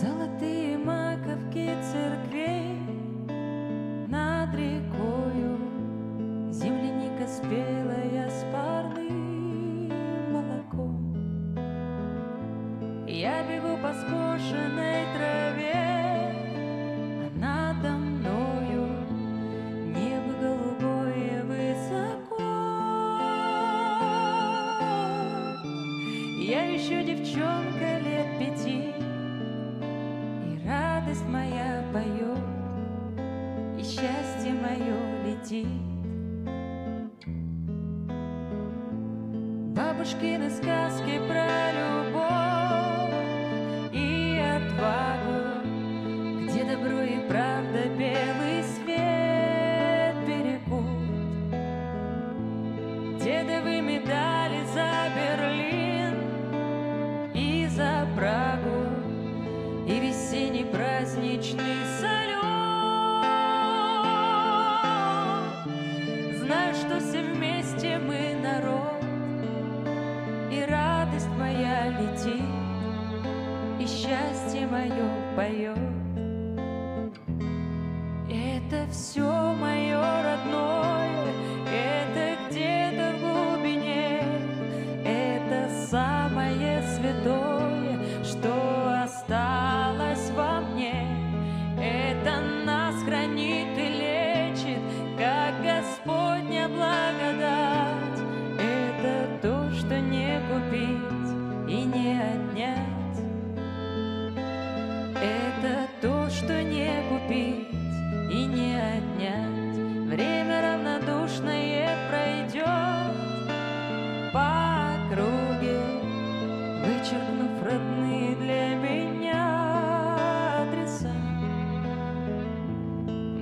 Золотые маковки церквей над рекою, Земляника спелая с парным молоком. Я бегу по скошенной траве, а надо мною небо голубое высоко. Я еще девчонка радость моя поет, и счастье мое летит. Бабушкины сказки про любовь летит, и счастье мое поет. Это все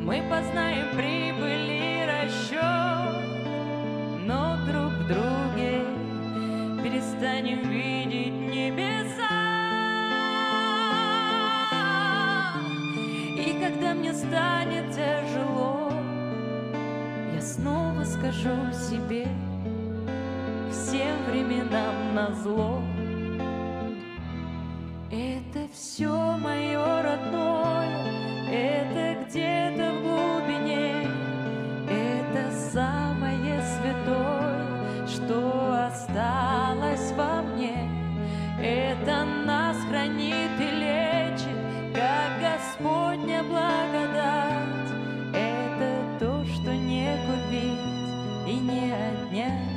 Мы познаем прибыли расчет, но друг в друге перестанем видеть небеса. И когда мне станет тяжело, я снова скажу себе все временам на зло. Это все осталось во мне. Это нас хранит и лечит, как Господня благодать. Это то, что не купить и не отнять.